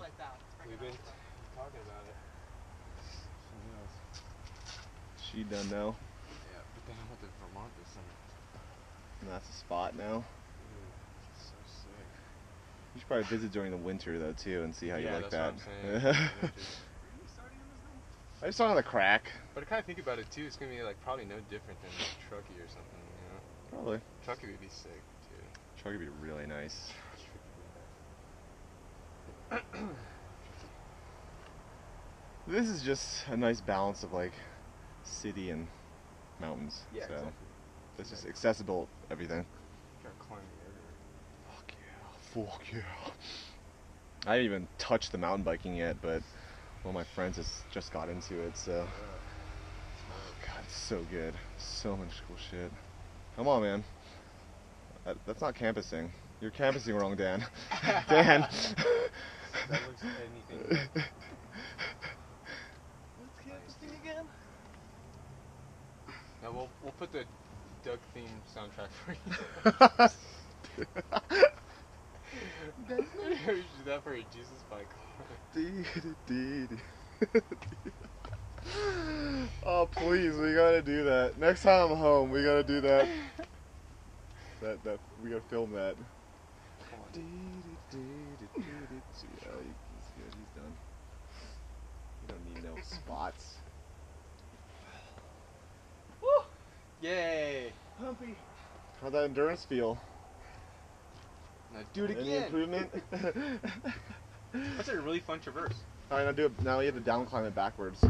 like that. We've been talking about it. She done now. Yeah, but then I went to Vermont this summer. And that's a spot now. Mm, it's so sick. You should probably visit during the winter though too, and see how yeah, you like that's that. what I'm saying. I just saw on the crack. but I kind of think about it too. It's gonna be like probably no different than Truckee or something. You know, Probably. Truckee would be sick too. Truckee would be really nice. This is just a nice balance of like city and mountains. Yeah, so exactly. it's just accessible everything. Gotta climb the. Fuck yeah. Fuck yeah. I haven't even touched the mountain biking yet, but one of my friends has just got into it, so God, it's so good. So much cool shit. Come on, man. That, that's not campusing. You're campusing wrong, Dan. Dan. That looks anything. What's campusing again? Now we'll we'll put the Doug theme soundtrack for you. we should do that for a Jesus bike. oh please, we gotta do that. Next time I'm home, we gotta do that. That that we gotta film that. Yeah, he- he's good. He's done. You don't need no spots. Woo! Yay! Pumpy. How'd that endurance feel? Now do it Any again. improvement? That's a really fun traverse. Alright, now do it. Now you have to down climb it backwards.